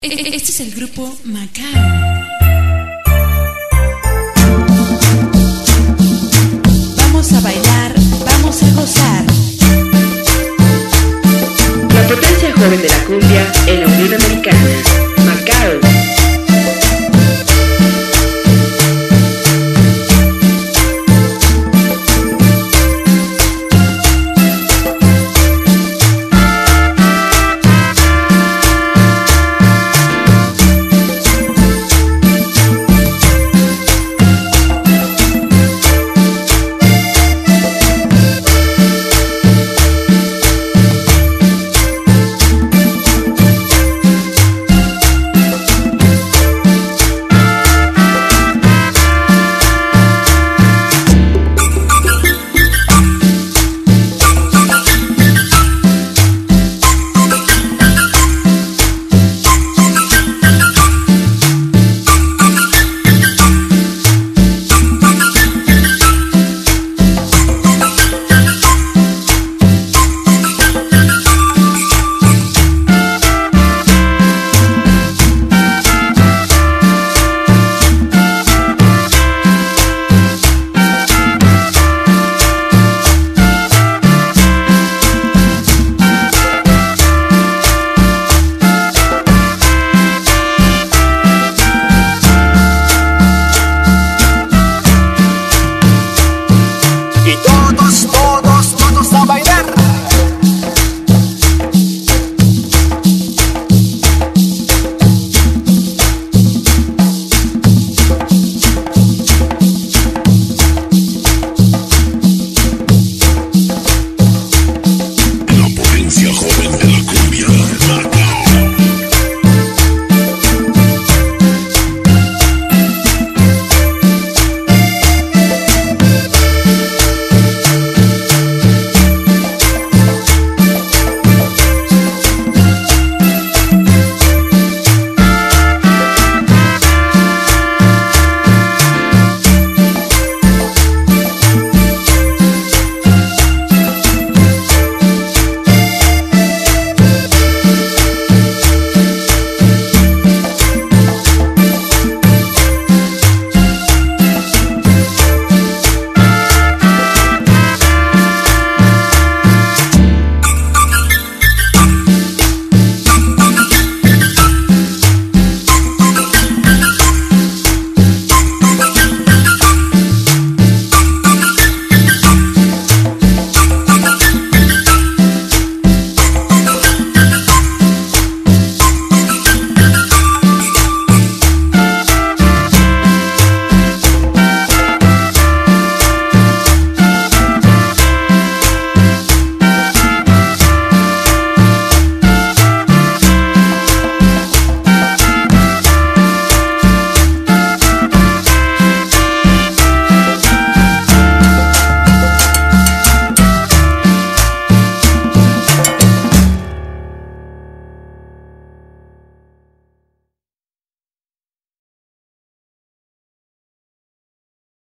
E, e, este es el grupo Macao. Vamos a bailar, vamos a gozar. La potencia joven de la cumbia